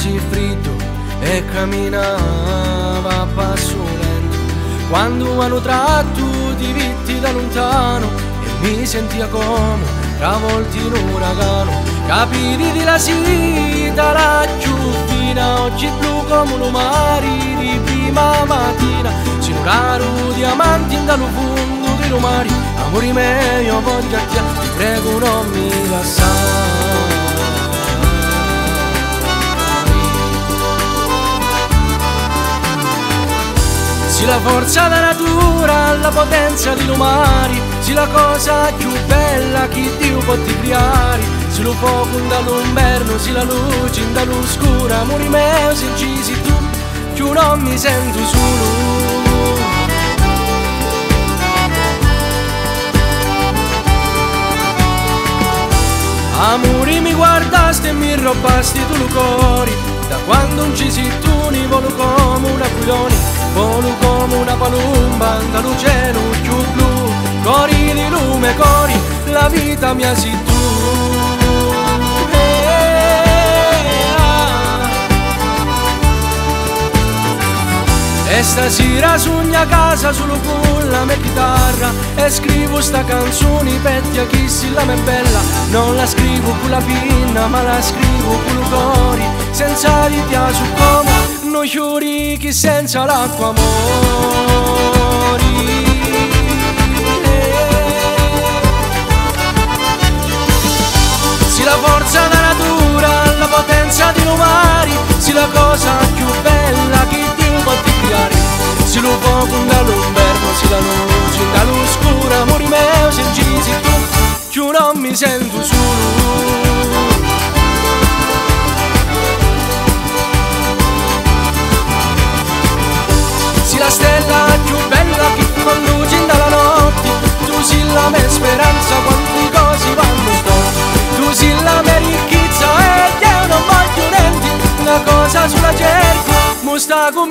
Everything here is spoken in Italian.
quasi freddo e camminava a passo lento. Quando hanno tratto di vitti da lontano e mi sentia come travolti in un uragano. Capiti di la sita laggiù fino oggi blu come un mare di prima mattina. Si raro diamanti in dallo fondo di mari, amori mio voglio a te, ti prego non mi lasciare. Si la forza della natura, la potenza di lumari, si la cosa più bella che Dio può ti creare, si lo fuoco dall'inverno, si la luce dall'oscura, amore mio se incisi tu, più non mi sento solo. Amore e mi robasti tu cuore Da quando non ci sei tu ni volo come una aquilone Volo come una palumba dall'oceano più blu. Cori di lume, cori, la vita mia sei tu E stasera sogno a casa solo con la mia chitarra. E scrivo sta canzone pettia chi si la me bella. Non la scrivo con la pinna ma la scrivo con il cuore Senza di su come non giuri che senza l'acqua amori Si la forza della natura, la potenza di umari Si la cosa più bella mo sta con